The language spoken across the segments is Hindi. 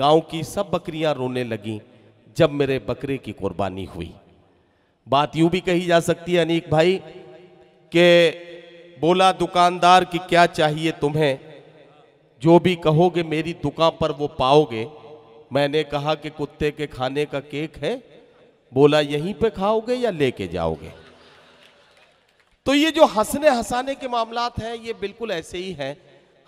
गाँव की सब बकरियाँ रोने लगी जब मेरे बकरे की कुर्बानी हुई। बात यूँ भी कही जा सकती है अनीक भाई के बोला दुकानदार कि क्या चाहिए तुम्हें? जो भी कहोगे मेरी दुकान पर वो पाओगे। मैंने कहा कि कुत्ते के खाने का केक है। बोला, यहीं पे खाओगे या लेके जाओगे? तो ये जो हंसने हंसाने के मामलात हैं, ये बिल्कुल ऐसे ही हैं।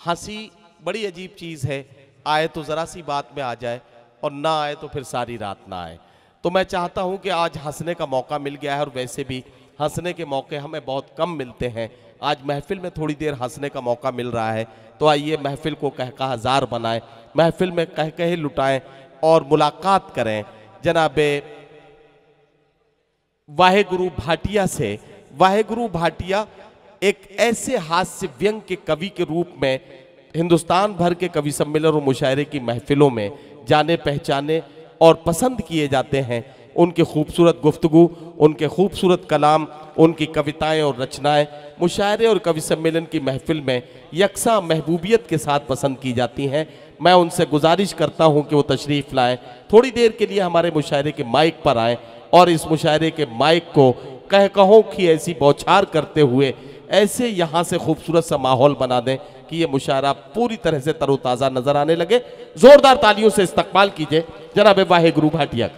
हँसी बड़ी अजीब चीज़ है। आए तो ज़रा सी बात में आ जाए और ना आए तो फिर सारी रात ना आए। तो मैं चाहता हूँ कि आज हंसने का मौका मिल गया है और वैसे भी हंसने के मौके हमें बहुत कम मिलते हैं। आज महफिल में थोड़ी देर हंसने का मौका मिल रहा है। तो आइए महफिल को कह का हज़ार बनाएँ, महफिल में कह कहे लुटाएँ और मुलाकात करें। जनाबे, वाहेगुरु भाटिया से, वाहेगुरु भाटिया एक ऐसे हास्य व्यंग के कवि के रूप में हिंदुस्तान भर के कवि सम्मेलन और मुशायरे की महफिलों में जाने, पहचाने और पसंद किए जाते हैं। उनके खूबसूरत गुफ्तु उनके खूबसूरत कलाम, उनकी कविताएँ और रचनाएँ मुशायरे और कवि सम्मेलन की महफिल में यकसा महबूबियत के साथ पसंद की जाती हैं। मैं उनसे गुजारिश करता हूँ कि वो तशरीफ़ लाएँ। थोड़ी देर के लिए हमारे मुशायरे के माइक पर आएँ और इस मुशायरे के माइक को कह कहों की ऐसी बौछार करते हुए ऐसे यहाँ से खूबसूरत सा माहौल बना दें कि ये मुशायरा पूरी तरह से तरोताज़ा नज़र आने लगे। जोरदार तालियों से इस्तकबाल कीजिए। जनाब वाहे गुरु भाटिया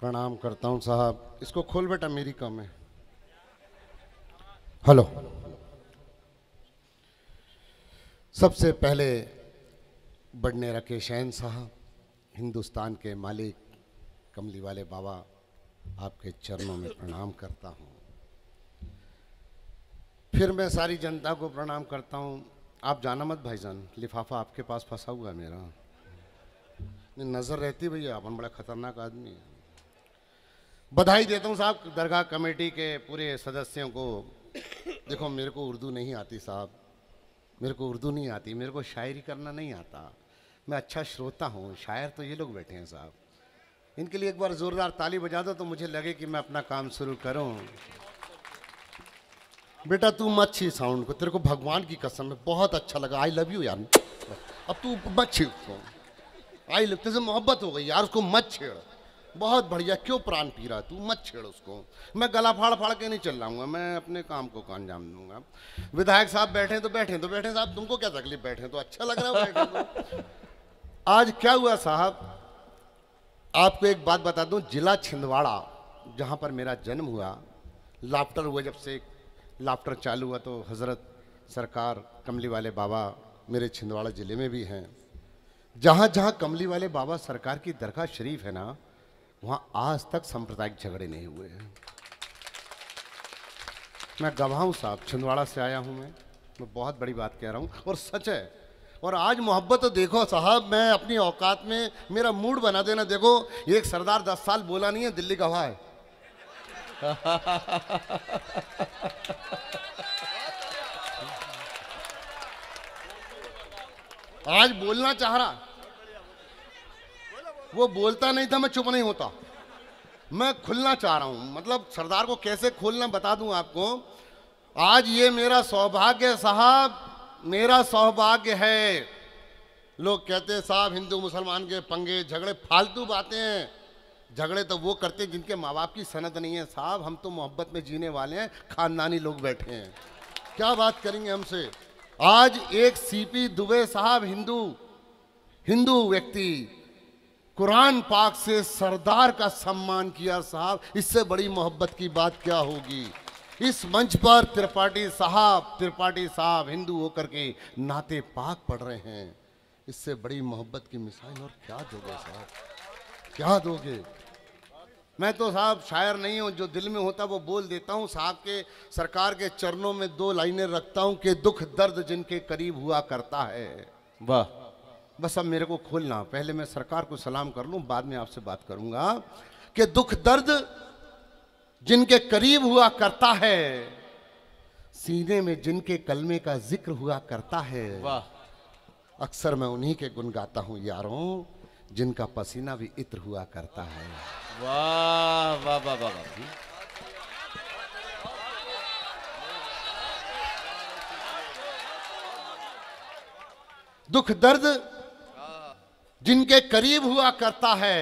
प्रणाम करता हूँ साहब। इसको खोल बेटा, मेरी कम है। हेलो। सबसे पहले बढ़ने रखे शहन साहब, हिंदुस्तान के मालिक कमली वाले बाबा आपके चरणों में प्रणाम करता हूँ। फिर मैं सारी जनता को प्रणाम करता हूँ। आप जाना मत भाईजान, लिफाफा आपके पास फंसा हुआ है मेरा। नज़र रहती भैया, अपन बड़ा खतरनाक आदमी है। बधाई देता हूँ साहब, दरगाह कमेटी के पूरे सदस्यों को। देखो, मेरे को उर्दू नहीं आती साहब। मेरे को उर्दू नहीं आती, मेरे को शायरी करना नहीं आता। मैं अच्छा श्रोता हूँ, शायर तो ये लोग बैठे हैं साहब। इनके लिए एक बार ज़ोरदार ताली बजा दो तो मुझे लगे कि मैं अपना काम शुरू करूँ। बेटा, तू मत साउंड को, तेरे को भगवान की कसम है, बहुत अच्छा लगा। आई लव यू यार। अब तू मत आई लव तेरे मोहब्बत हो गई यार, उसको मत छेड़। बहुत बढ़िया, क्यों प्राण पी रहा तू मत छेड़ उसको। मैं गला फाड़ फाड़ के नहीं चल रहा मैं अपने काम को अंजाम दूँगा। विधायक साहब बैठे तो बैठे तो बैठे साहब, तुमको क्या तकलीफ़? बैठे तो अच्छा लग रहा है तो। आज क्या हुआ साहब? आपको एक बात बता दूँ, जिला छिंदवाड़ा, जहाँ पर मेरा जन्म हुआ लाफ्टर हुआ जब से लाफ्टर चालू हुआ तो हज़रत सरकार कमली वाले बाबा मेरे छिंदवाड़ा ज़िले में भी हैं। जहाँ जहाँ कमली वाले बाबा सरकार की दरगाह शरीफ है ना, वहाँ आज तक सांप्रदायिक झगड़े नहीं हुए हैं। मैं गवाह हूँ साहब, छिंदवाड़ा से आया हूँ मैं। मैं बहुत बड़ी बात कह रहा हूँ, और सच है और आज मोहब्बत तो देखो, साहब, मैं अपनी औकात में मेरा मूड बना देना। देखो एक सरदार दस साल बोला नहीं है, दिल्ली गवाह है। आज बोलना चाह रहा। वो बोलता नहीं था, मैं चुप नहीं होता। मैं खुलना चाह रहा हूँ। मतलब सरदार को कैसे खोलना बता दूँ आपको? आज ये मेरा सौभाग्य साहब मेरा सौभाग्य है। लोग कहते हैं, साहब हिंदू मुसलमान के पंगे झगड़े फालतू बातें हैं। झगड़े तो वो करते हैं जिनके माँ बाप की सनत नहीं है। साहब, हम तो मोहब्बत में जीने वाले हैं, खानदानी लोग बैठे हैं। क्या बात करेंगे हमसे? आज एक सीपी दुबे साहब हिंदू हिंदू व्यक्ति, कुरान पाक से सरदार का सम्मान किया। साहब, इससे बड़ी मोहब्बत की बात क्या होगी? इस मंच पर त्रिपाठी साहब त्रिपाठी साहब हिंदू होकर के नाते पाक पढ़ रहे हैं। इससे बड़ी मोहब्बत की मिसाइल और क्या दोगे साहब? क्या दोगे? मैं तो साहब शायर नहीं हूँ, जो दिल में होता वो बोल देता हूँ। साहब के, सरकार के चरणों में दो लाइनें रखता हूँ कि दुख दर्द जिनके करीब हुआ करता है। वाह। बस अब मेरे को खोलना, पहले मैं सरकार को सलाम कर लूँ, बाद में आपसे बात करूँगा। कि दुख दर्द जिनके करीब हुआ करता है सीने में जिनके कलमे का ज़िक्र हुआ करता है वाह। अक्सर मैं उन्हीं के गुण गाता हूँ यारों जिनका पसीना भी इत्र हुआ करता है। वाह वाह वाह वाह वाह। दुख दर्द जिनके करीब हुआ करता है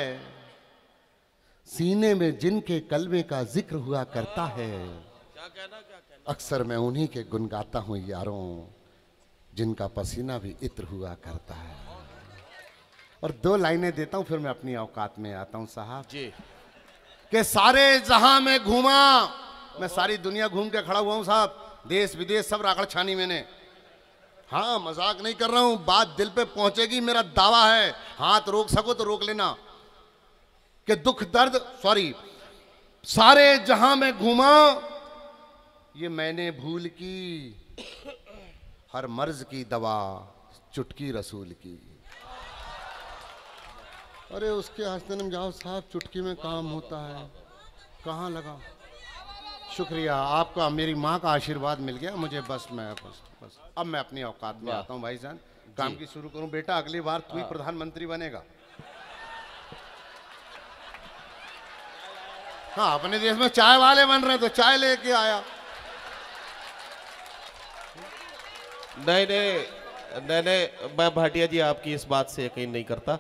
सीने में जिनके कलमे का ज़िक्र हुआ करता है अक्सर मैं उन्हीं के गुन गाता हूँ यारों जिनका पसीना भी इत्र हुआ करता है। और दो लाइनें देता हूँ फिर मैं अपनी औकात में आता हूँ साहब। जी। कि सारे जहाँ में घूमा मैं सारी दुनिया घूम के खड़ा हुआ हूँ साहब। देश विदेश सब राकड़ छानी मैंने। हाँ मज़ाक नहीं कर रहा हूँ बात दिल पे पहुंचेगी मेरा दावा है। हाथ रोक सको तो रोक लेना। कि दुख दर्द सॉरी सारे जहाँ में घूमा ये मैंने भूल की। हर मर्ज की दवा चुटकी रसूल की। अरे उसके हंसने में जाओ साहब चुटकी में काम होता है। कहाँ लगा? शुक्रिया आपका मेरी माँ का आशीर्वाद मिल गया। मुझे बस मैं बस बस। अब मैं अपनी औकात में आता हूँ भाई जान। काम की शुरू करूँ। बेटा अगली बार तू ही। प्रधानमंत्री बनेगा। हाँ अपने देश में चाय वाले बन रहे तो चाय लेके आया। नहीं नहीं नहीं नहीं मैं भाटिया जी आपकी इस बात से यकीन नहीं करता।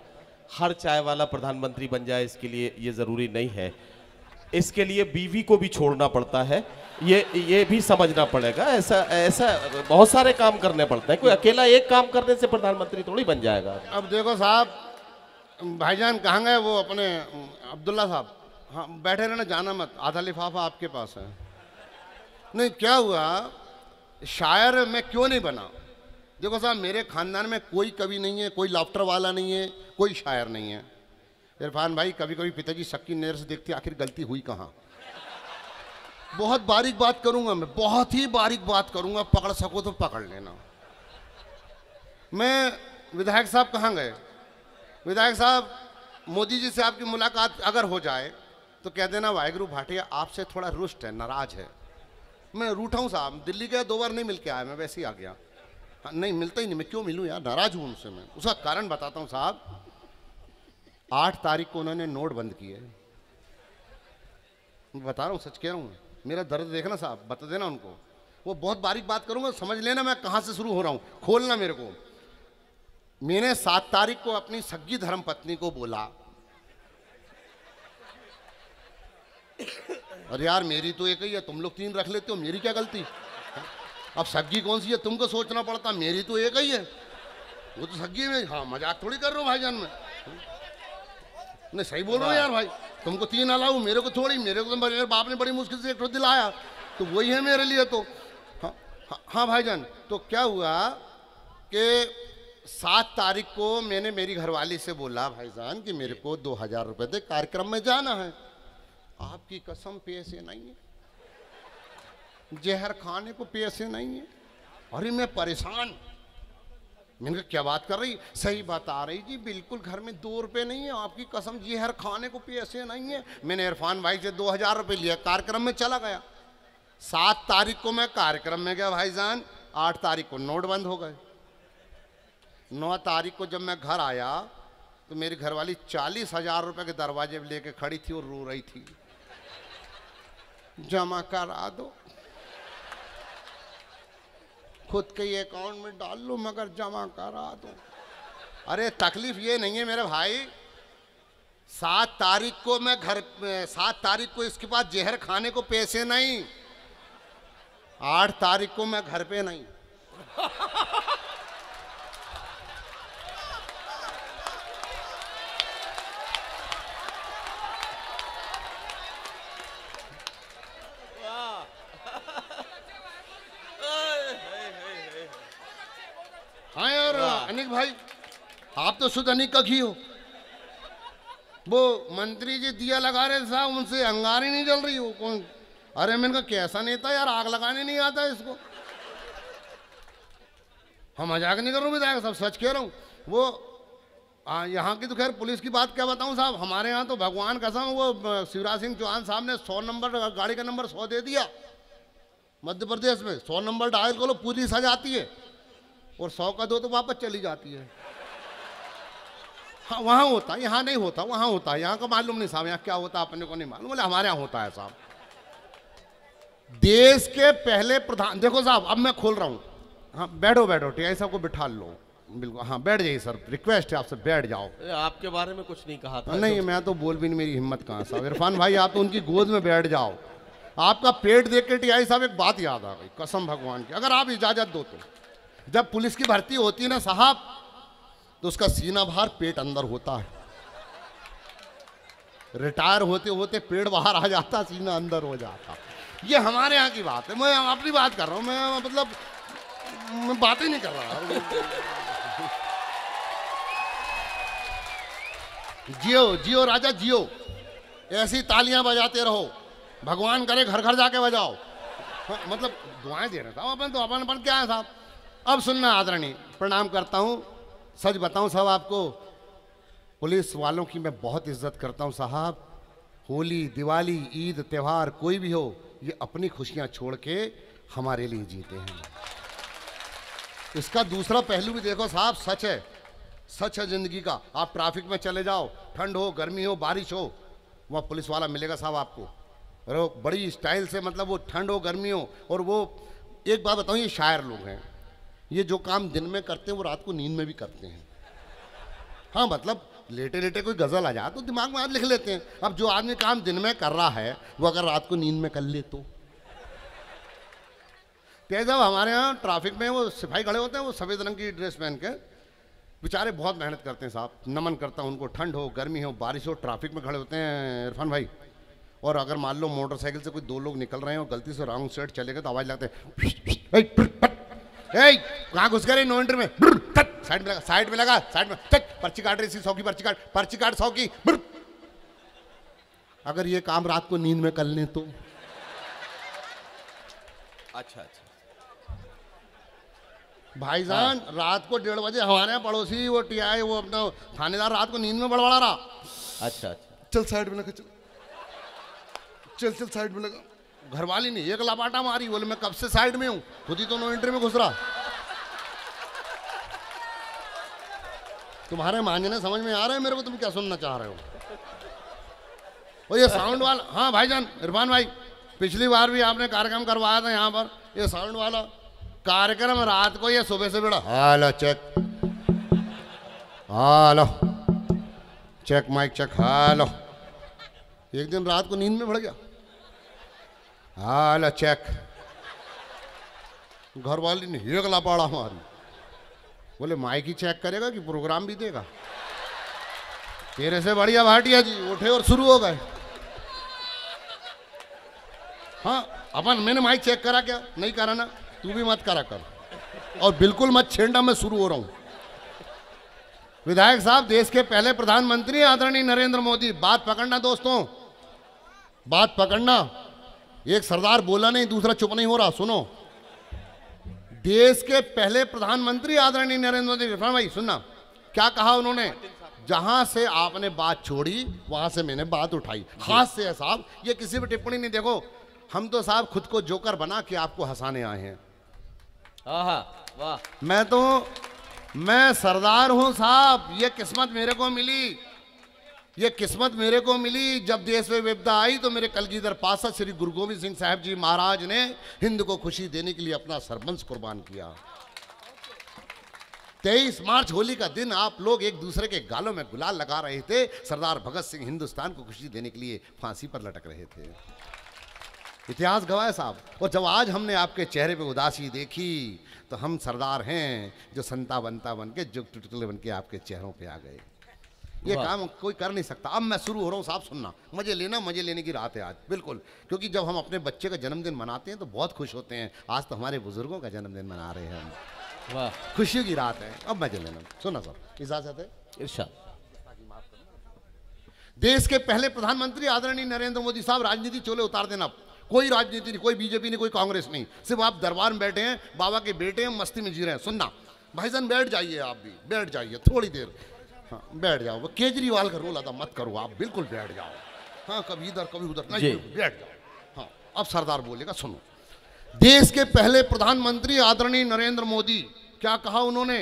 हर चाय वाला प्रधानमंत्री बन जाए इसके लिए ये ज़रूरी नहीं है। इसके लिए बीवी को भी छोड़ना पड़ता है। ये ये भी समझना पड़ेगा। ऐसा ऐसा बहुत सारे काम करने पड़ते हैं। कोई अकेला एक काम करने से प्रधानमंत्री थोड़ी बन जाएगा। अब देखो साहब भाईजान कहाँ गए वो अपने अब्दुल्ला साहब? हाँ बैठे रहना, जाना मत। आधा लिफाफा आपके पास है। नहीं, क्या हुआ? शायर मैं क्यों नहीं बना? देखो साहब, मेरे खानदान में कोई कवि नहीं है, कोई लाफ्टर वाला नहीं है, कोई शायर नहीं है। इरफान भाई कभी कभी पिताजी शक्की नज़र से देखते आखिर गलती हुई कहाँ? बहुत बारीक बात करूँगा मैं, बहुत ही बारीक बात करूँगा, पकड़ सको तो पकड़ लेना। मैं विधायक साहब कहाँ गए? विधायक साहब, मोदी जी से आपकी मुलाकात अगर हो जाए तो कह देना वाहिगुरु भाटिया आपसे थोड़ा रुष्ट है नाराज़ है। मैं रूठा हूँ साहब दिल्ली गया दो बार नहीं मिल के आया मैं वैसे ही आ गया। हाँ, नहीं मिलता ही नहीं मैं क्यों मिलूँ यार? नाराज़ हूँ उनसे मैं। उसका कारण बताता हूँ साहब आठ तारीख को उन्होंने नोट बंद किए। बता रहा हूँ सच कह रहा हूँ मेरा दर्द देखना साहब बता देना उनको। वो बहुत बारीक बात करूँगा समझ लेना मैं कहाँ से शुरू हो रहा हूँ खोलना मेरे को। मैंने सात तारीख को अपनी सग्गी धर्म पत्नी को बोला अरे यार मेरी तो एक ही है तुम लोग तीन रख लेते हो मेरी क्या गलती? अब सग्गी कौन सी है? तुमको सोचना पड़ता मेरी तो एक ही है। वो तो सग्गी में हाँ मज़ाक थोड़ी कर रहा हूँ भाईजान में। नहीं सही बोल रहा हूँ यार भाई। तुमको तीन अलाऊ मेरे को थोड़ी मेरे को तो मेरे बाप ने बड़ी मुश्किल से एक ठो दिलाया तो वही है मेरे लिए तो। हाँ हाँ, हाँ भाईजान तो क्या हुआ कि सात तारीख को मैंने मेरी घरवाली से बोला भाईजान कि मेरे को दो हज़ार रुपये दे कार्यक्रम में जाना है। आपकी कसम पैसे नहीं है। जहर खाने को पैसे नहीं है। अरे मैं परेशान। मैंने कहा, क्या बात कर रही? सही बता रही जी, बिल्कुल घर में दो रुपए नहीं है, आपकी कसम, जहर खाने को पैसे नहीं है। मैंने इरफान भाई से दो हज़ार रुपये लिया कार्यक्रम में चला गया। सात तारीख को मैं कार्यक्रम में गया भाईजान, आठ तारीख को नोट बंद हो गए। नौ तारीख को जब मैं घर आया तो मेरी घरवाली चालीस हज़ार रुपये के दरवाजे लेके खड़ी थी और रो रही थी। जमा करा दो। खुद के अकाउंट में डाल लो, मगर जमा करा दो। अरे, तकलीफ़ ये नहीं है मेरे भाई। सात तारीख को मैं घर, सात तारीख को इसके पास जहर खाने को पैसे नहीं। आठ तारीख को मैं घर पे नहीं हाँ यार अनिक भाई आप तो शुद्ध अनिक का घी हो। वो मंत्री जी दिया लगा रहे साहब उनसे अंगारी नहीं जल रही हो कौन अरे मैंने कहा कैसा नेता यार आग लगाने नहीं आता इसको। हम मज़ाक नहीं कर रहा विधायक साहब सच कह रहा हूँ। वो आ, यहाँ की तो खैर पुलिस की बात क्या बताऊँ साहब हमारे यहाँ तो भगवान कसम वो शिवराज सिंह चौहान साहब ने सौ नंबर गाड़ी का नंबर सौ दे दिया। मध्य प्रदेश में सौ नंबर डायल करो पुलिस आ जाती है। और सौ का दो तो वापस चली जाती है। हाँ वहाँ होता है यहाँ नहीं होता वहाँ होता है यहाँ का मालूम नहीं साहब यहाँ क्या होता है अपने को नहीं मालूम। बोले हमारे यहाँ होता है साहब। देश के पहले प्रधान देखो साहब अब मैं खोल रहा हूँ। हाँ बैठो बैठो टीआई साहब को बिठा लो। बिल्कुल हाँ बैठ जाइए सर रिक्वेस्ट है आपसे बैठ जाओ। आपके बारे में कुछ नहीं कहा था नहीं मैं तो बोल भी नहीं मेरी हिम्मत कहाँ साहब। इरफान भाई आप तो उनकी गोद में बैठ जाओ। आपका पेट देख के टीआई साहब एक बात याद आ गई कसम भगवान की अगर आप इजाज़त दो तो। जब पुलिस की भर्ती होती है ना साहब तो उसका सीना बाहर पेट अंदर होता है। रिटायर होते होते पेट बाहर आ जाता, सीना अंदर हो जाता। ये हमारे यहाँ की बात है। मैं अपनी बात कर रहा हूँ। मैं मतलब मैं बात ही नहीं कर रहा। जियो जियो राजा, जियो। ऐसी तालियाँ बजाते रहो। भगवान करे घर घर जाके बजाओ। मतलब दुआएँ दे रहे साहब। अपन तो अपन अपन क्या है साहब। अब सुनना आदरणीय प्रणाम करता हूँ। सच बताऊँ साहब आपको, पुलिस वालों की मैं बहुत इज़्ज़त करता हूँ साहब। होली, दिवाली, ईद, त्यौहार कोई भी हो, ये अपनी खुशियाँ छोड़ के हमारे लिए जीते हैं। इसका दूसरा पहलू भी देखो साहब, सच है। सच है ज़िंदगी का। आप ट्रैफ़िक में चले जाओ, ठंड हो, गर्मी हो, बारिश हो, वहाँ पुलिस वाला मिलेगा साहब आपको। वो बड़ी स्टाइल से मतलब वो ठंड हो, गर्मी हो, और वो, एक बात बताऊँ, ये शायर लोग हैं। ये जो काम दिन में करते हैं वो रात को नींद में भी करते हैं हाँ मतलब लेटे लेटे कोई गज़ल आ जाए तो दिमाग में आप लिख लेते हैं अब जो आदमी काम दिन में कर रहा है वो अगर रात को नींद में कर ले तो जब हमारे यहाँ ट्रैफ़िक में वो सिपाही खड़े होते हैं वो सफ़ेद रंग की ड्रेस पहन के बेचारे बहुत मेहनत करते हैं साहब नमन करता हूँ उनको ठंड हो गर्मी हो बारिश हो ट्रैफ़िक में खड़े होते हैं इरफान भाई और अगर मान लो मोटरसाइकिल से कोई दो लोग निकल रहे हैं और गलती से रॉन्ग साइड चले गए तो आवाज़ लगते हैं कहाँ घुस गए नो एंट्री में? साइड में लगा साइड में लगा साइड में तक पर्ची काट रही सौ की पर्ची काट पर्ची काट सौ की अगर ये काम रात को नींद में कर लें तो। अच्छा अच्छा। भाईजान रात को डेढ़ बजे हमारे यहाँ पड़ोसी वो टीआई वो अपना थानेदार रात को नींद में बड़बड़ा रहा। अच्छा अच्छा। चल साइड में लगा चल। चल चल साइड में लगा। घरवाली ने एक लपाटा मारी, बोले, मैं कब से साइड में हूँ? खुद ही तो नो एंट्री में घुस रहा। तुम्हारे मांझने समझ में आ रहे है मेरे को? तुम क्या सुनना चाह रहे हो? और ये साउंड वाला हाँ भाईजान, इरफान भाई, पिछली बार भी आपने कार्यक्रम करवाया था यहाँ पर। ये साउंड वाला कार्यक्रम रात को या सुबह से बेड़ा hello check hello check mic check hello एक दिन रात को नींद में भड़ गया। हेलो चेक घर वाली ने एक लापाड़ा मारी। बोले, माइक ही चेक करेगा कि प्रोग्राम भी देगा? तेरे से बढ़िया भाटिया जी, उठे और शुरू हो गए। हाँ अपन मैंने माइक चेक करा क्या? नहीं करा ना? तू भी मत करा कर। और बिल्कुल मत छेड़ना, मैं शुरू हो रहा हूँ। विधायक साहब, देश के पहले प्रधानमंत्री आदरणीय नरेंद्र मोदी। बात पकड़ना, दोस्तों। बात पकड़ना। एक सरदार बोला नहीं दूसरा चुप नहीं हो रहा सुनो। देश के पहले प्रधानमंत्री आदरणीय नरेंद्र मोदी इरफान भाई सुनना। क्या कहा उन्होंने? जहाँ से आपने बात छोड़ी वहाँ से मैंने बात उठाई। हाथ से है साहब ये किसी भी टिप्पणी नहीं देखो हम तो साहब खुद को जोकर बना के आपको हंसाने आए हैं। वाह। मैं तो मैं सरदार हूँ साहब ये किस्मत मेरे को मिली। ये किस्मत मेरे को मिली। जब देश में विपदा आई तो मेरे कलगीधर पासा श्री गुरु गोविंद सिंह साहब जी महाराज ने हिंद को खुशी देने के लिए अपना सरबंस कुर्बान किया। तेईस मार्च होली का दिन आप लोग एक दूसरे के गालों में गुलाल लगा रहे थे। सरदार भगत सिंह हिंदुस्तान को खुशी देने के लिए फांसी पर लटक रहे थे। इतिहास गवाए साहब, और जब आज हमने आपके चेहरे पे उदासी देखी तो हम सरदार हैं जो संता बनता बन के जुग टुटकुले बन के आपके चेहरों पे आ गए। ये। काम कोई कर नहीं सकता। अब मैं शुरू हो रहा हूँ साहब सुनना। मज़े लेना मज़े लेने की रात है आज। बिल्कुल। क्योंकि जब हम अपने बच्चे का जन्मदिन मनाते हैं तो बहुत खुश होते हैं। आज तो हमारे बुज़ुर्गों का जन्मदिन मना रहे हैं हम। वाह। खुशी की रात है। अब मज़े लेना। सुना सर इजाज़त है? इरशाद। देश के पहले प्रधानमंत्री आदरणीय नरेंद्र मोदी साहब राजनीति चोले उतार देना। कोई राजनीति नहीं कोई बीजेपी नहीं कोई कांग्रेस नहीं। सिर्फ़ आप दरबार में बैठे हैं बाबा के बेटे हैं मस्ती में जी रहे हैं। सुनना। भाईजान बैठ जाइए आप भी। बैठ जाइए थोड़ी देर। हाँ बैठ जाओ। केजरीवाल का रोल अदा मत करो आप बिल्कुल बैठ जाओ। हाँ कभी इधर कभी उधर नहीं बैठ जाओ। हाँ अब सरदार बोलेगा सुनो। देश के पहले प्रधानमंत्री आदरणीय नरेंद्र मोदी क्या कहा उन्होंने?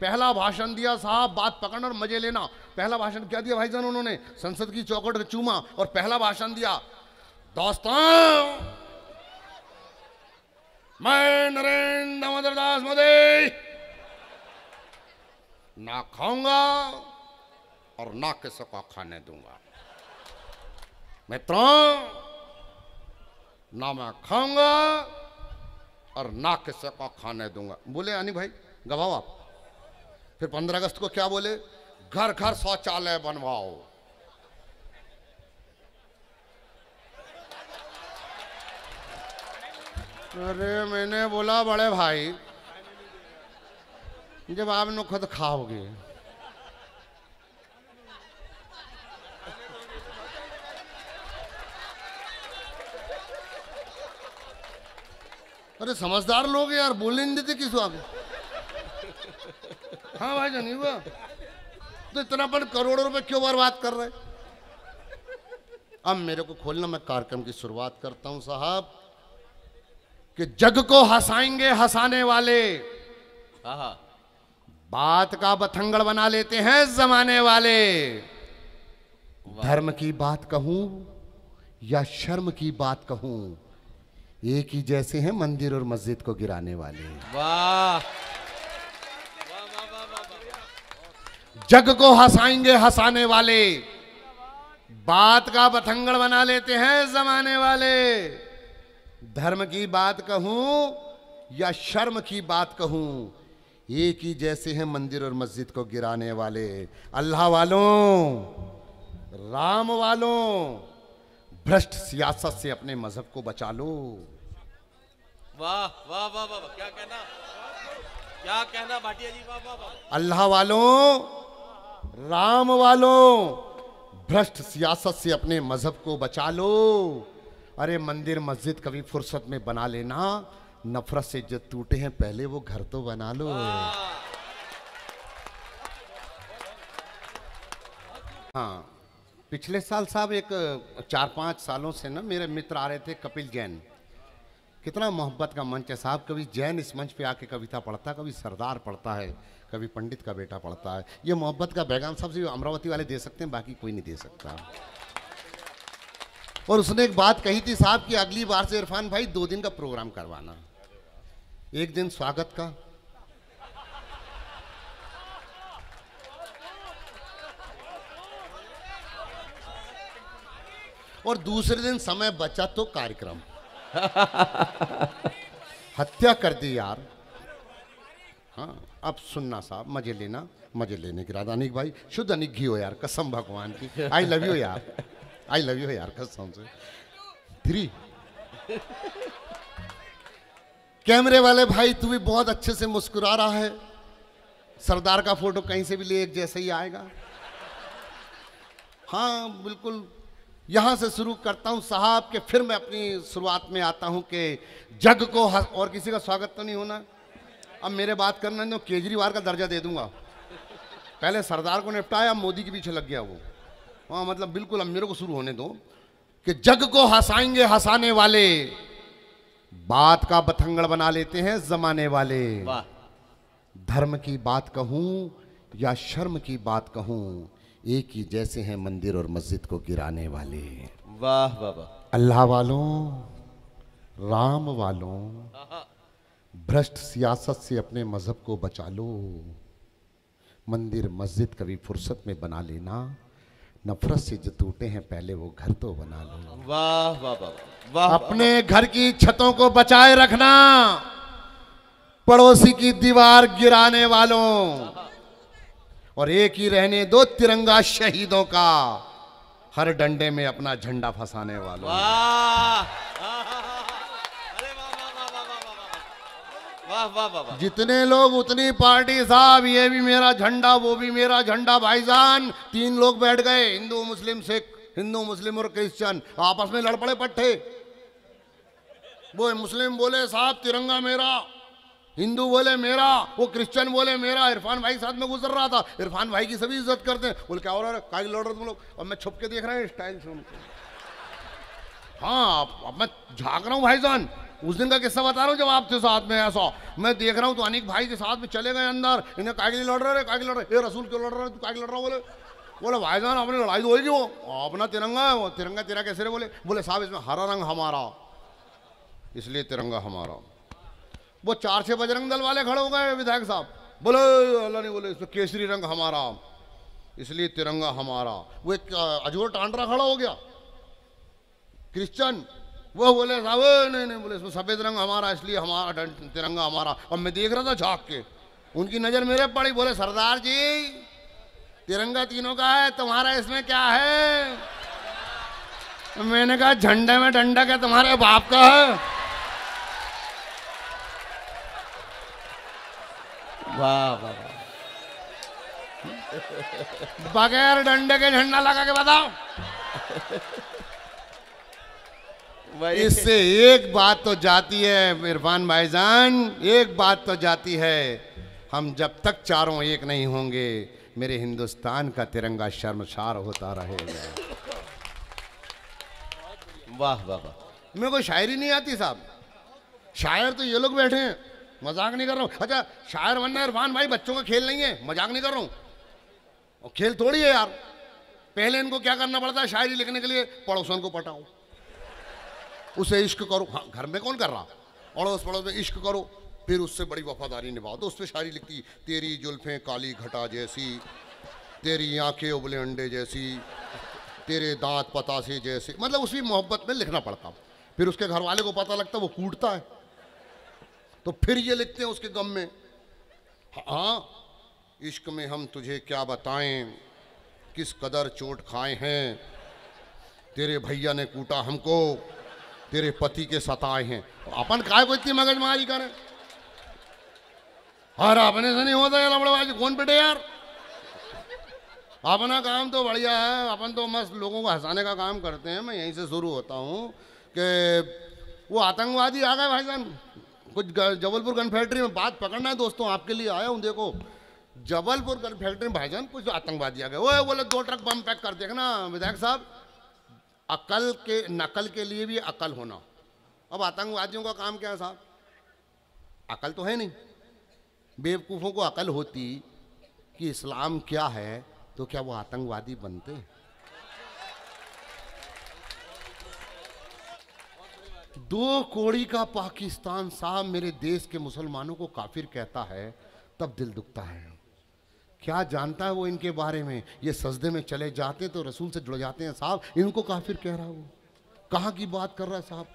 पहला भाषण दिया साहब बात पकड़ना और मज़े लेना। पहला भाषण क्या दिया भाईजान उन्होंने? संसद की चौकट चूमा और पहला भाषण दिया दोस्तों मैं नरेंद्र दामोदर दास मोदी ना खाऊँगा और ना किसी को खाने दूँगा। मित्रों, ना मैं खाऊँगा और ना किसी को खाने दूँगा। बोले अनी भाई, गवाओ आप। फिर पंद्रह अगस्त को क्या बोले? घर घर शौचालय बनवाओ। अरे, मैंने बोला, बड़े भाई जब आप लोग खुद खाओगे। अरे समझदार लोग यार, बोलने नहीं देते किस आगे हाँ भाई जानी हुआ। तो इतना अपन करोड़ों रुपए क्यों बर्बाद कर रहे अब मेरे को खोलना मैं कार्यक्रम की शुरुआत करता हूँ, साहब, कि जग को हंसाएँगे हंसाने वाले। हाँ हाँ। बात का बथंगड़ बना लेते हैं जमाने वाले। धर्म की बात कहूँ या शर्म की बात कहूँ एक ही जैसे हैं मंदिर और मस्जिद को गिराने वाले। वाह। जग को हंसाएँगे हंसाने वाले। बात का बथंगड़ बना लेते हैं जमाने वाले। धर्म की बात कहूँ या शर्म की बात कहूँ एक ही जैसे हैं मंदिर और मस्जिद को गिराने वाले। अल्लाह वालों राम वालों भ्रष्ट सियासत से अपने मज़हब को बचा लो। वाह वाह वाह वाह क्या कहना? क्या कहना भाटिया जी? वाह वाह वाह। अल्लाह वालों राम वालों भ्रष्ट सियासत से अपने मज़हब को बचा लो। अरे मंदिर मस्जिद कभी फुर्सत में बना लेना नफरत से जो टूटे हैं, पहले वो घर तो बना लो। हाँ पिछले साल साहब एक, चार पाँच सालों से ना मेरे मित्र आ रहे थे कपिल जैन। कितना मोहब्बत का मंच है साहब। कभी जैन इस मंच पे आके कविता पढ़ता है कभी सरदार पढ़ता है, कभी पंडित का बेटा पढ़ता है। ये मोहब्बत का बैगाम साहब से अमरावती वाले दे सकते हैं, बाकी कोई नहीं दे सकता। और उसने एक बात कही थी साहब कि अगली बार से इरफान भाई दो दिन का प्रोग्राम करवाना। एक दिन स्वागत का। और दूसरे दिन समय बचा तो कार्यक्रम। हत्या कर दी यार। हाँ अब सुनना साहब मज़े लेना मज़े लेने के बाद अनिक भाई शुद्ध अनिक घी हो यार कसम भगवान की। आई लव यू यार। आई लव यू यार कसम से। थ्री कैमरे वाले, भाई, तू भी बहुत अच्छे से मुस्कुरा रहा है। सरदार का फ़ोटो कहीं से भी ले, एक जैसा ही आएगा। हाँ बिल्कुल, यहाँ से शुरू करता हूँ। साहब के फिर मैं अपनी शुरुआत में आता हूँ कि जग को और किसी का स्वागत तो नहीं होना। अब मेरे बात करना तो केजरीवाल का दर्जा दे दूँगा। पहले सरदार को निपटाया मोदी के पीछे लग गया वो। हाँ मतलब बिल्कुल, अब मेरे को शुरू होने दो कि जग को हंसाएँगे, हंसाने वाले। बात का बथंगड़ बना लेते हैं जमाने वाले। धर्म की बात कहूँ या शर्म की बात कहूँ एक ही जैसे हैं मंदिर और मस्जिद को गिराने वाले। वाह वाह वाह। अल्लाह वालों राम वालों भ्रष्ट सियासत से अपने मज़हब को बचा लो। मंदिर मस्जिद कभी फुर्सत में बना लेना नफरत से जो टूटे हैं पहले वो घर तो बना लो। वाह वाह वाह वाह वाह। अपने घर की छतों को बचाए रखना। पड़ोसी की दीवार गिराने वालों। और एक ही रहने दो तिरंगा शहीदों का। हर डंडे में अपना झंडा फंसाने वालों। वाह वाह वाह जितने लोग उतनी पार्टी साहब ये भी मेरा झंडा वो भी मेरा झंडा भाईजान। तीन लोग बैठ गए हिंदू मुस्लिम सिख हिंदू मुस्लिम और क्रिश्चियन। आपस में लड़ पड़े पट्टे। वो मुस्लिम बोले, साहब, तिरंगा मेरा, हिंदू बोले, मेरा, वो क्रिश्चियन बोले, मेरा, इरफान भाई साथ में गुजर रहा था, इरफान भाई की सभी इज़्ज़त करते हैं। बोले, क्या हो रहा है? लड़ रहे तुम लोग? और मैं छुप के देख रहा हूँ स्टाइल से उनको हाँ अब अब मैं झाँक रहा हूँ, भाईजान। उस दिन का किस्सा बता रहा हूँ, जब आप थे साथ में ऐसा मैं देख रहा हूँ तो अनिक भाई के साथ में चले गए अंदर। इन्हें काय के लिए लड़ रहे काय के लड़ रहे रसूल क्यों लड़ रहा तू काय लड़ रहा बोले बोले, भाईजान अपनी लड़ाई तो होगी वो। अपना तिरंगा है वो। तिरंगा तेरा कैसे बोले बोले, साहब, इसमें हरा रंग हमारा। इसलिए तिरंगा हमारा। वो चार छह बजरंग दल वाले खड़े हो गए विधायक साहब। बोलो, अल्लाह ने बोले, इसमें केसरी रंग हमारा। इसलिए तिरंगा हमारा। वो एक अजोर टांडरा खड़ा हो गया। क्रिश्चियन। वो बोले, साहब नहीं नहीं, बोले, इसमें सफ़ेद रंग हमारा, इसलिए हमारा तिरंगा हमारा। और मैं देख रहा था झाँक के। उनकी नज़र मेरे पड़ी। बोले, सरदार जी, तिरंगा तीनों का है, तुम्हारा इसमें क्या है? मैंने कहा, झंडे में डंडा क्या तुम्हारे बाप का है? वाह वाह वाह। बगैर डंडे के झंडा लगा के बताओ। इससे एक बात तो जाती है इरफान भाईजान एक बात तो जाती है हम जब तक चारों एक नहीं होंगे मेरे हिंदुस्तान का तिरंगा शर्मसार होता रहेगा। वाह वाह वाह। मेरे को शायरी नहीं आती साहब। शायर तो ये लोग बैठे हैं। मज़ाक नहीं कर रहा हूँ। अच्छा शायर बनना इरफान भाई, बच्चों का खेल नहीं है। मज़ाक नहीं कर रहा हूँ। खेल थोड़ी है यार। पहले इनको क्या करना पड़ता है शायरी लिखने के लिए? पड़ोसन को पटाओ उसे इश्क करो। हाँ घर में कौन कर रहा? अड़ोस पड़ोस में इश्क करो। फिर उससे बड़ी वफादारी निभाओ। तो उस पर शायरी लिखती, तेरी जुल्फें काली घटा जैसी, तेरी आँखें उबले अंडे जैसी, तेरे दांत पतासे जैसे। मतलब उसी मोहब्बत में लिखना पड़ता। फिर उसके घर वाले को पता लगता, वो कूटता है। तो फिर ये लिखते हैं उसके गम में। हाँ इश्क में हम तुझे क्या बताएँ? किस कदर चोट खाए हैं? तेरे भैया ने कूटा हमको, तेरे पति के सताए हैं। अपन काय को इतनी मगजमारी करें। और अपने से नहीं होता, ये लबड़बाजी कौन बेटे यार? अपना काम तो बढ़िया है, अपन तो मस्त लोगों को हंसाने का काम करते हैं। मैं यहीं से शुरू होता हूँ कि वो आतंकवादी आ गए भाईजान कुछ जबलपुर गन फैक्ट्री में बात पकड़ना है दोस्तों, आपके लिए आया हूँ, देखो। जबलपुर गन फैक्ट्री में भाईजान कुछ आतंकवादी आ गए। वो बोले दो ट्रक बम पैक कर देखना विधायक साहब? अकल के, नकल के लिए भी अकल होना। अब आतंकवादियों का काम क्या है साहब? अकल तो है नहीं। बेवकूफ़ों को अकल होती कि इस्लाम क्या है तो क्या वो आतंकवादी बनते दो कोड़ी का पाकिस्तान साहब मेरे देश के मुसलमानों को काफिर कहता है, तब दिल दुखता है। क्या जानता है वो इनके बारे में? ये सजदे में चले जाते तो रसूल से जुड़ जाते हैं साहब। इनको काफिर कह रहा है। वो कहाँ की बात कर रहा है साहब?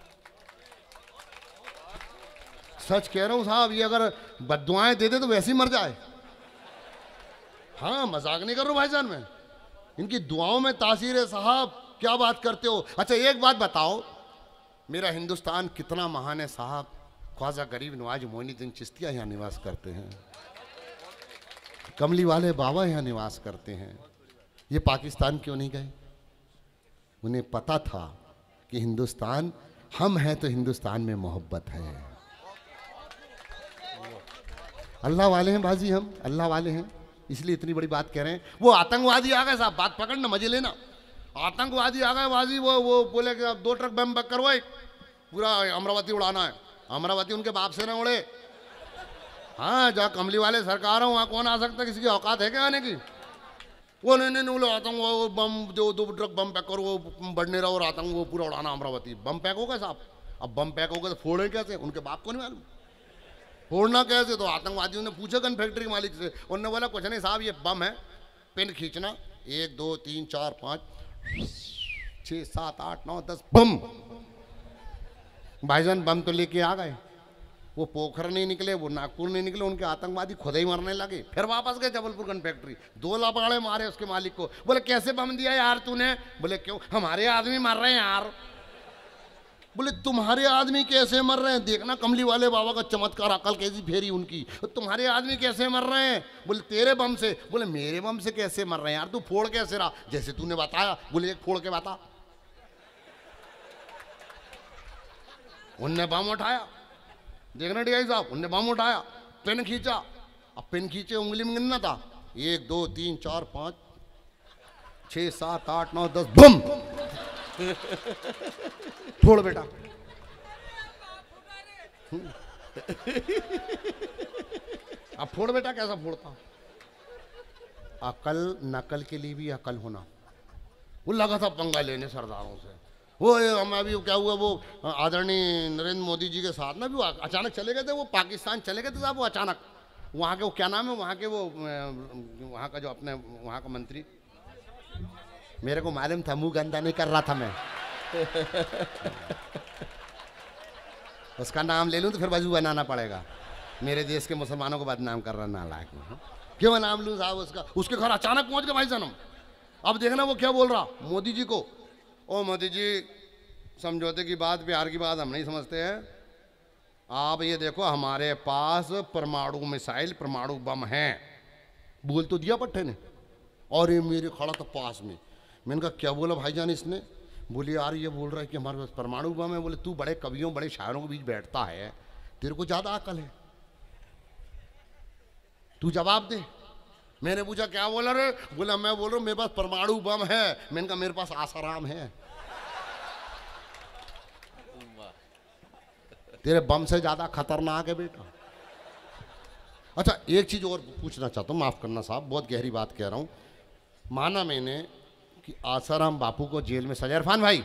सच कह रहा हूँ साहब, ये अगर बदुआएँ दे दे तो वैसे ही मर जाए। हाँ मज़ाक नहीं कर रहा हूँ भाईजान मैं। इनकी दुआओं में तासीर है साहब। क्या बात करते हो? अच्छा एक बात बताओ। मेरा हिंदुस्तान कितना महान है साहब। ख्वाजा गरीब नवाज़ मोइनुद्दीन चिश्तिया यहाँ निवास करते हैं। कमली वाले बाबा यहाँ निवास करते हैं। ये पाकिस्तान क्यों नहीं गए? उन्हें पता था कि हिंदुस्तान, हम हैं तो हिंदुस्तान में मोहब्बत है। अल्लाह वाले हैं बाजी हम, अल्लाह वाले हैं। इसलिए इतनी बड़ी बात कह रहे हैं। वो आतंकवादी आ गए साहब, बात पकड़ना, मज़े लेना। आतंकवादी आ गए बाजी वो वो बोले कि अब दो ट्रक बम बक करवाए। पूरा अमरावती उड़ाना है। अमरावती उनके बाप से ना उड़े। हाँ जहाँ कमली वाले सरकार हो, वहाँ कौन आ सकता किसी की औकात है क्या आने की? वो नहीं नहीं बोले आतंक वो बम, जो दो ट्रक बम पैक करो, वो बढ़ने रहा और आतंक, वो पूरा उड़ाना अमरावती। बम पैक होगा साहब। अब बम पैक होगा तो फोड़े कैसे? उनके बाप को नहीं मालूम। फोड़ना कैसे? तो आतंकवादियों ने पूछा गन फैक्ट्री के मालिक से। उन्होंने बोला, कुछ नहीं साहब, ये बम है। पिन खींचना। एक, दो, तीन, चार, पाँच। छः सात, आठ, नौ, दस, बम। भाईजान, बम तो लेके आ गए। वो पोखर नहीं निकले, वो नागपुर नहीं निकले, उनके आतंकवादी खुद ही मरने लगे। फिर वापस गए जबलपुर गन फैक्ट्री दो लापाड़े मारे उसके मालिक को। बोले, कैसे बम दिया यार तूने? बोले, क्यों? हमारे आदमी मर रहे हैं यार। बोले, तुम्हारे आदमी कैसे मर रहे हैं? देखना कमली वाले बाबा का चमत्कार, अकल कैसी फेरी उनकी। तुम्हारे आदमी कैसे मर रहे हैं? बोले, तेरे बम से। बोले, मेरे बम से कैसे मर रहे हैं? यार, तू फोड़ कैसे रहा? जैसे तूने बताया, बोले, एक फोड़ के बता। उनने बम उठाया। देखना डी साहब, उनने बम उठाया, पेन खींचा। अब पेन खींचे, उंगली में गिनना था। एक, दो, तीन, चार, पाँच छ सात, आठ, नौ, दस, बम! फोड़ बेटा। अब फोड़ बेटा, कैसा फोड़ता अकल, नकल के लिए भी अकल होना। वो लगा था पंगा लेने सरदारों से। वो, हम अभी क्या हुआ, वो, आदरणीय नरेंद्र मोदी जी के साथ ना भी अचानक चले गए थे, वो पाकिस्तान चले गए थे साहब वो अचानक। वहाँ के वो, क्या नाम है, वहाँ के वो, वहाँ का जो अपने, वहाँ का मंत्री। मेरे को मालूम था, मुँह गंदा नहीं कर रहा था मैं। उसका नाम ले लूँ तो फिर वज़ू बनाना पड़ेगा। मेरे देश के मुसलमानों को बदनाम कर रहा नालायक में हाँ? क्यों नाम लूँ साहब उसका? उसके घर अचानक पहुँच गए भाई सनम अब देखना वो क्या बोल रहा। मोदी जी को। ओ मोदी जी, समझौते की बात, प्यार की बात हम नहीं समझते हैं। आप ये देखो, हमारे पास परमाणु मिसाइल, परमाणु बम हैं। बोल तो दिया पट्टे ने। और ये मेरे खड़ा था पास में। मैंने कहा, क्या बोला भाईजान इसने? बोले, यार, ये बोल रहा है कि हमारे पास परमाणु बम है। बोले, तू बड़े कवियों, बड़े शायरों के बीच बैठता है। तेरे को ज़्यादा अकल है। तू जवाब दे। मैंने पूछा, क्या बोला रे बोला, मैं बोल रहा हूँ, मेरे पास परमाणु बम है। मैंने कहा, मेरे पास आसाराम है। तेरे बम से ज़्यादा खतरनाक है बेटा। अच्छा एक चीज़ और पूछना चाहता हूँ, माफ़ करना साहब, बहुत गहरी बात कह रहा हूँ। माना मैंने कि आसाराम बापू को जेल में सजा। इरफान भाई,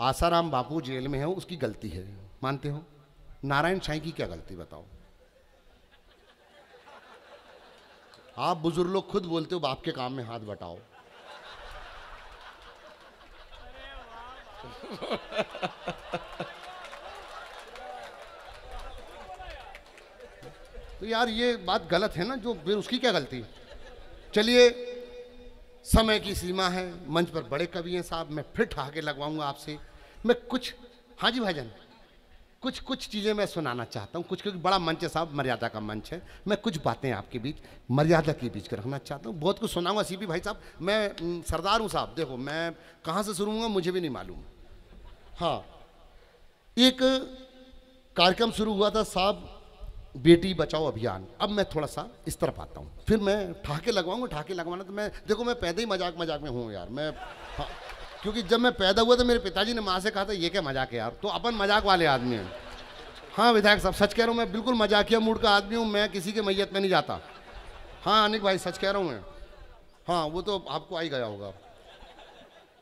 आसाराम बापू जेल में है, उसकी गलती है। मानते हो? नारायण साईं की क्या गलती, बताओ? आप बुज़ुर्ग लोग खुद बोलते हो, बाप के काम में हाथ बटाओ। तो यार ये बात गलत है ना, जो फिर उसकी क्या गलती? चलिए समय की सीमा है, मंच पर बड़े कवि हैं साहब, मैं फिर ठहाके लगवाऊँगा आपसे। मैं कुछ हाँ जी भाईजान, कुछ कुछ चीज़ें मैं सुनाना चाहता हूँ, कुछ, क्योंकि बड़ा मंच है साहब, मर्यादा का मंच है। मैं कुछ बातें आपके बीच, मर्यादा के बीच रखना चाहता हूँ। बहुत कुछ सुनाऊँगा, सीपी भाई साहब, मैं सरदार हूँ साहब, देखो, मैं कहाँ से शुरू होऊँगा मुझे भी नहीं मालूम। हाँ एक कार्यक्रम शुरू हुआ था साहब बेटी बचाओ अभियान। अब मैं थोड़ा सा इस तरफ़ आता हूँ। फिर मैं ठाके लगवाऊँगा ठाके लगवाना तो मैं देखो मैं पैदा ही मज़ाक मज़ाक में हूँ यार। मैं हाँ, क्योंकि जब मैं पैदा हुआ तो मेरे पिताजी ने माँ से कहा था ये क्या मज़ाक है यार? तो अपन मज़ाक वाले आदमी हैं। हाँ विधायक साहब सच कह रहा हूँ मैं बिल्कुल मजाकिया मूड का आदमी हूँ मैं किसी के मैयत में नहीं जाता। हाँ अनिक भाई सच कह रहा हूँ मैं। हाँ वो तो आपको आ ही गया होगा।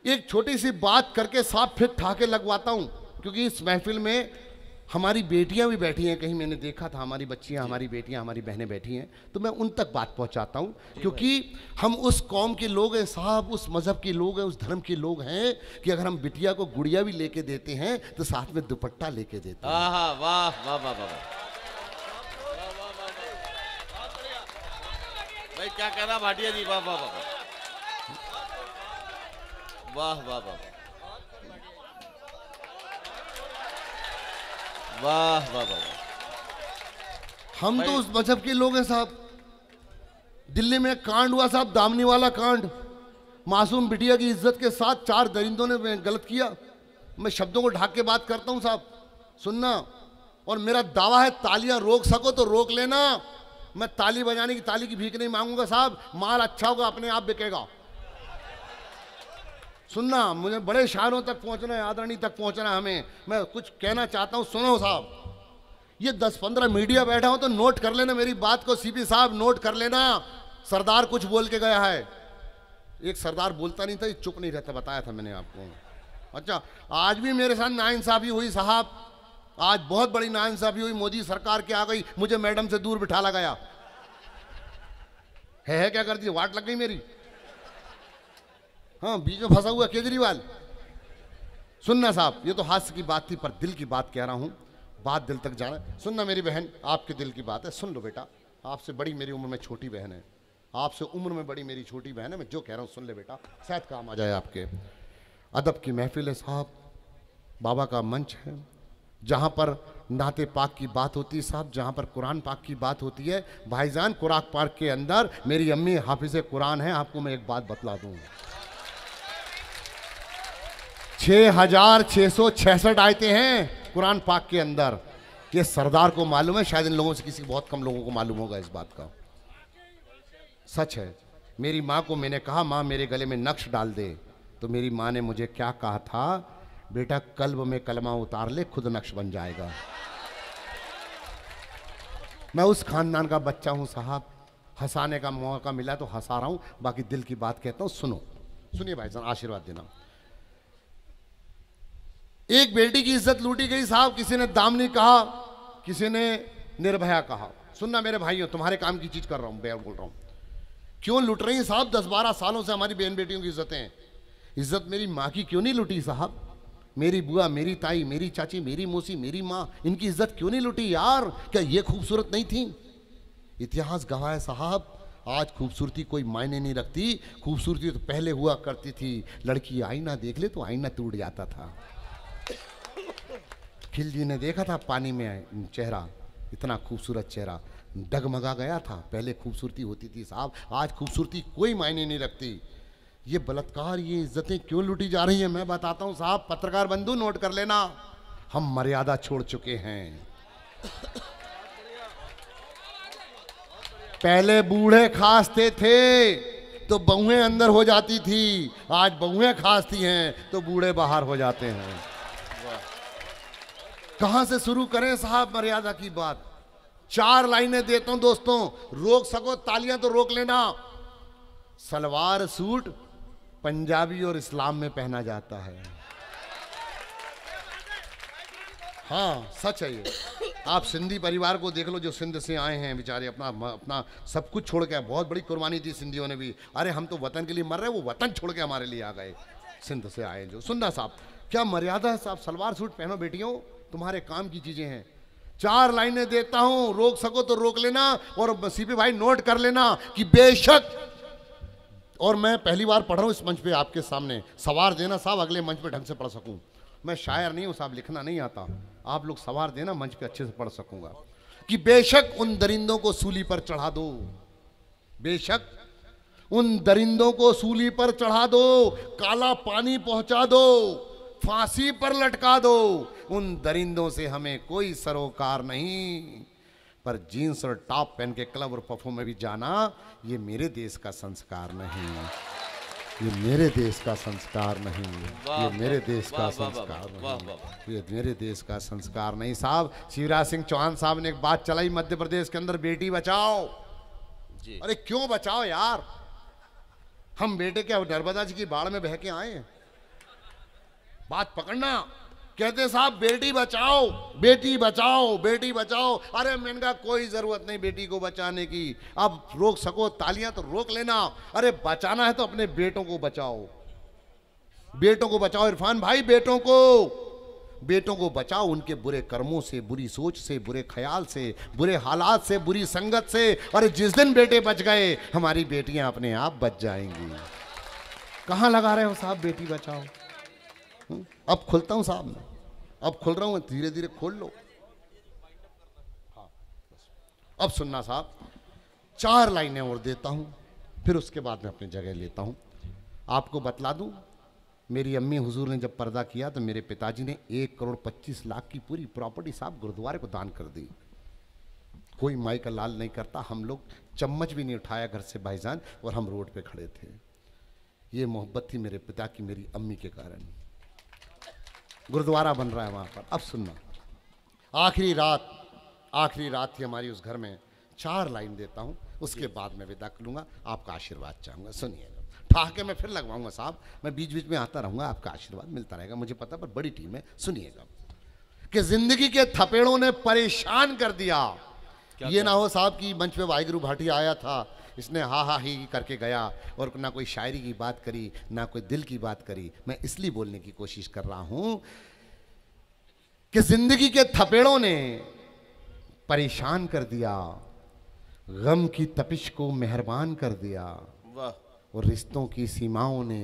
एक छोटी सी बात करके साफ़ फिर ठाके लगवाता हूँ क्योंकि इस महफिल में हमारी बेटियाँ भी बैठी हैं कहीं मैंने देखा था हमारी बच्चियाँ हमारी बेटियाँ हमारी बहनें बैठी हैं तो मैं उन तक बात पहुंचाता हूँ क्योंकि हम उस कौम के लोग हैं साहब उस मज़हब के लोग हैं उस धर्म के लोग हैं कि अगर हम बिटिया को गुड़िया भी लेके देते हैं तो साथ में दुपट्टा लेके देते हैं। आहा वाह वाह वाह वाह भाई क्या कह रहा भाटिया जी? वाह वाह। वाह वाह वाह वाह। वाह वाह वाह हम तो उस मज़हब के लोग हैं साहब। दिल्ली में कांड हुआ साहब दामनी वाला कांड। मासूम बिटिया की इज़्ज़त के साथ चार दरिंदों ने गलत किया। मैं शब्दों को ढाक के बात करता हूँ साहब। सुनना। और मेरा दावा है तालियाँ रोक सको तो रोक लेना। मैं ताली बजाने की ताली की भीख नहीं मांगूँगा साहब। माल अच्छा होगा अपने आप बिकेगा। सुनना मुझे बड़े शायरों तक पहुँचना है आदरणी तक पहुँचना है हमें। मैं कुछ कहना चाहता हूँ सुनो साहब। ये दस पंद्रह मीडिया बैठा हो तो नोट कर लेना मेरी बात को सीपी साहब नोट कर लेना। सरदार कुछ बोल के गया है। एक सरदार बोलता नहीं था चुप नहीं रहता बताया था मैंने आपको। अच्छा आज भी मेरे साथ नाइंसाफी हुई साहब। आज बहुत बड़ी नाइंसाफी हुई मोदी सरकार के आ गई मुझे मैडम से दूर बिठा लगाया है, है क्या कर दी वाट लग गई मेरी? हाँ बीच में फंसा हुआ केजरीवाल। सुनना साहब, ये तो हास्य की बात थी, पर दिल की बात कह रहा हूँ। बात दिल तक जाना सुनना मेरी बहन, आपके दिल की बात है। सुन लो बेटा, आपसे बड़ी मेरी उम्र में छोटी बहन है। आपसे उम्र में बड़ी मेरी छोटी बहन है, मैं जो कह रहा हूँ, सुन ले बेटा, शायद काम आ जाए आपके। अदब की महफिल है साहब, बाबा का मंच है। जहाँ पर नाते पाक की बात होती है साहब, जहाँ पर कुरान पाक की बात होती है, भाईजान, कुराक पार्क के अंदर मेरी अम्मी हाफिज कुरान है, आपको मैं एक बात बतला दूँ। छः हज़ार छः सौ छसठ आयते हैं कुरान पाक के अंदर। ये सरदार को मालूम है, शायद इन लोगों से किसी बहुत कम लोगों को मालूम होगा इस बात का। सच है, मेरी माँ को मैंने कहा, माँ, मेरे गले में नक्श डाल दे। तो मेरी माँ ने मुझे क्या कहा था? बेटा, कल्ब में कलमा उतार ले, खुद नक्श बन जाएगा। मैं उस खानदान का बच्चा हूँ, साहब। हंसाने का मौका मिला तो हंसा रहा हूँ। बाकी दिल की बात कहता हूँ, सुनो। सुनिए भाई साहब, आशीर्वाद देना। एक बेटी की इज़्ज़त लूटी गई साहब, किसी ने दामनी कहा, किसी ने निर्भया कहा। सुनना मेरे भाइयों, तुम्हारे काम की चीज़ कर रहा हूँ मैं बोल रहा हूँ। क्यों लुट रही हैं साहब? दस बारह सालों से हमारी बहन बेटियों की इज्जतें इज़्ज़त मेरी माँ की क्यों नहीं लुटी साहब? मेरी बुआ, मेरी ताई, मेरी चाची, मेरी मौसी, मेरी माँ, इनकी इज़्ज़त क्यों नहीं लुटी यार? क्या ये खूबसूरत नहीं थी? इतिहास गवाह है साहब, आज खूबसूरती कोई मायने नहीं रखती। खूबसूरती तो पहले हुआ करती थी। लड़की आईना देख ले तो आईना टूट जाता था। खिलजी ने देखा था पानी में चेहरा, इतना खूबसूरत चेहरा। डगमगा गया था। पहले खूबसूरती होती थी साहब, आज खूबसूरती कोई मायने नहीं रखती। ये बलात्कार, ये इज्जतें क्यों लूटी जा रही हैं? मैं बताता हूँ साहब, पत्रकार बंधु, नोट कर लेना। हम मर्यादा छोड़ चुके हैं। पहले बूढ़े खासते थे तो बहुएँ अंदर हो जाती थी। आज बहुएँ खासती हैं तो बूढ़े बाहर हो जाते हैं। कहाँ से शुरू करें साहब मर्यादा की बात? चार लाइनें देता हूँ दोस्तों, रोक सको, तालियाँ तो रोक लेना। सलवार सूट पंजाबी और इस्लाम में पहना जाता है। हाँ सच है ये। आप सिंधी परिवार को देख लो जो सिंध से आए हैं, बेचारे अपना अपना सब कुछ छोड़ के, बहुत बड़ी कुर्बानी दी सिंधियों ने भी। अरे, हम तो वतन के लिए मर रहे वो वतन छोड़ के हमारे लिए आ गए, सिंध से आए जो। सुनना साहब, क्या मर्यादा है साहब? सलवार सूट पहनो बेटियों। तुम्हारे काम की चीज़ें हैं। चार लाइनें देता हूँ, रोक सको तो रोक लेना और सीपी भाई नोट कर लेना कि बेशक, और मैं पहली बार पढ़ रहा हूँ इस मंच पे आपके सामने, सवार देना साहब अगले मंच पे ढंग से पढ़ सकूँ। मैं शायर नहीं हूँ साहब, लिखना नहीं आता। आप लोग सवार देना, मंच पे अच्छे से पढ़ सकूँगा। कि बेशक उन दरिंदों को सूली पर चढ़ा दो। बेशक उन दरिंदों को सूली पर चढ़ा दो, काला पानी पहुँचा दो, फांसी पर लटका दो उन दरिंदों से हमें कोई सरोकार नहीं। पर जीन्स और टॉप पहन के क्लब और पफों में भी जाना ये मेरे देश का संस्कार नहीं। ये मेरे देश का संस्कार नहीं। ये मेरे देश का संस्कार नहीं। ये मेरे देश का संस्कार नहीं। साहब शिवराज सिंह चौहान साहब ने एक बात चलाई मध्य प्रदेश के अंदर बेटी बचाओ। जी। अरे क्यों बचाओ यार? हम बेटे क्या नर्मदा जी की बाढ़ में बह के आए बात पकड़ना। कहते साहब, बेटी बचाओ बेटी बचाओ बेटी बचाओ। अरे मैंने कहा कोई ज़रूरत नहीं बेटी को बचाने की। अब रोक सको, तालियाँ तो रोक लेना। अरे, बचाना है तो अपने बेटों को बचाओ। बेटों को बचाओ, इरफान भाई, बेटों को। बेटों को बचाओ उनके बुरे कर्मों से, बुरी सोच से, बुरे ख्याल से, बुरे हालात से, बुरी संगत से। अरे, जिस दिन बेटे बच गए, हमारी बेटियाँ अपने आप बच जाएँगी। कहाँ लगा रहे हो साहब, बेटी बचाओ? अब खुलता हूँ साहब मैं। अब खुल रहा हूँ धीरे धीरे खोल लो। हाँ, अब सुनना साहब चार लाइनें और देता हूँ फिर उसके बाद मैं अपनी जगह लेता हूँ। आपको बतला दूँ मेरी अम्मी हुजूर ने जब पर्दा किया तो मेरे पिताजी ने एक करोड़ पच्चीस लाख की पूरी प्रॉपर्टी साहब गुरुद्वारे को दान कर दी। कोई माई का लाल नहीं करता हम लोग चम्मच भी नहीं उठाया घर से भाईजान और हम रोड पे खड़े थे। ये मोहब्बत थी मेरे पिता की मेरी अम्मी के कारण। गुरुद्वारा बन रहा है वहाँ पर। अब सुनना। आखिरी रात आखिरी रात थी हमारी उस घर में। चार लाइन देता हूँ उसके बाद मैं विदा लूँगा। आपका आशीर्वाद चाहूँगा। सुनिएगा ठहाके मैं फिर लगवाऊँगा साहब। मैं बीच बीच में आता रहूँगा आपका आशीर्वाद मिलता रहेगा। मुझे पता पर बड़ी टीम है। सुनिएगा। कि ज़िंदगी के थपेड़ों ने परेशान कर दिया। ये ना हो साहब की मंच पे वाहिगुरु भाटी आया था। इसने हा हा ही करके गया और ना कोई शायरी की बात करी ना कोई दिल की बात करी। मैं इसलिए बोलने की कोशिश कर रहा हूँ कि ज़िंदगी के थपेड़ों ने परेशान कर दिया गम की तपिश को मेहरबान कर दिया वाह। और रिश्तों की सीमाओं ने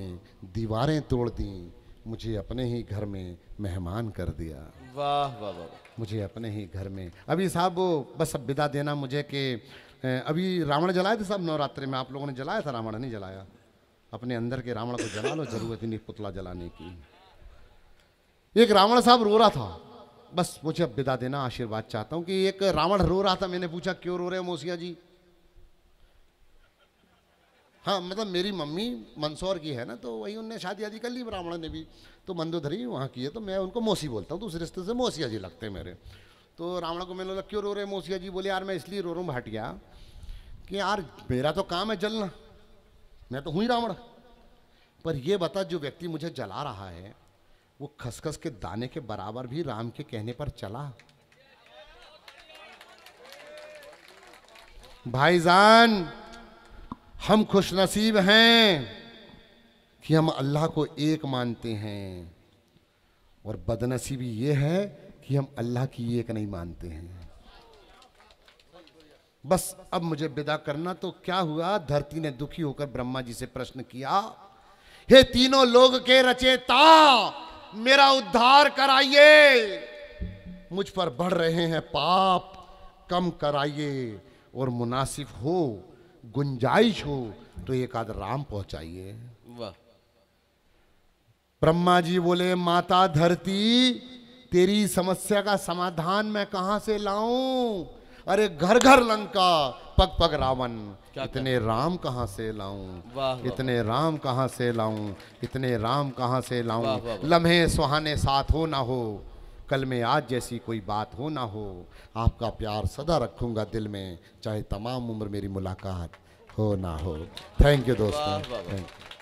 दीवारें तोड़ दी मुझे अपने ही घर में मेहमान कर दिया। वाह वाह वाह। मुझे अपने ही घर में। अभी साहब वो बस अब विदा देना मुझे कि अभी रावण जलाए थे साहब नवरात्रि में, आप लोगों ने जलाया था? रावण नहीं जलाया। अपने अंदर के रावण को जला लो, ज़रूरत ही नहीं पुतला जलाने की। एक रावण साहब रो रहा था। बस मुझे अब विदा देना, आशीर्वाद चाहता हूँ कि एक रावण रो रहा था, मैंने पूछा, क्यों रो रहे हो मोसिया जी? हाँ मतलब मेरी मम्मी मंदसौर की है ना तो वही उनने शादी आदि कर ली ब्राह्मण ने भी। तो मंदोधरी वहाँ की है तो मैं उनको मौसी बोलता हूँ तो उस रिश्ते से मौसिया जी लगते हैं मेरे। तो रावण को मैंने बोला क्यों रो रहे मौसिया जी बोले, यार, मैं इसलिए रो रहा हूँ, भाटिया, कि यार, मेरा तो काम है जलना। मैं तो हूँ ही रावण। पर ये बता, जो व्यक्ति मुझे जला रहा है, वो खसखस के दाने के बराबर भी राम के कहने पर चला। भाईजान, हम खुशनसीब हैं कि हम अल्लाह को एक मानते हैं। और बदनसीबी ये है कि हम अल्लाह की एक नहीं मानते हैं। बस अब मुझे विदा करना तो क्या हुआ? धरती ने दुखी होकर ब्रह्मा जी से प्रश्न किया हे तीनों लोग के रचेता मेरा उद्धार कराइए। मुझ पर बढ़ रहे हैं पाप कम कराइए। और मुनासिब हो गुंजाइश हो तो एक आध राम पहुंचाइए। वाह। ब्रह्मा जी बोले माता धरती तेरी समस्या का समाधान मैं कहाँ से लाऊं? अरे घर घर लंका पग पग रावण। इतने राम कहाँ से लाऊं? इतने राम कहाँ से लाऊं? इतने राम कहाँ से लाऊं? लम्हे सुहाने साथ हो ना हो कल में आज जैसी कोई बात हो ना हो आपका प्यार सदा रखूँगा दिल में चाहे तमाम उम्र मेरी मुलाकात हो ना हो। थैंक यू दोस्तों। Thank you.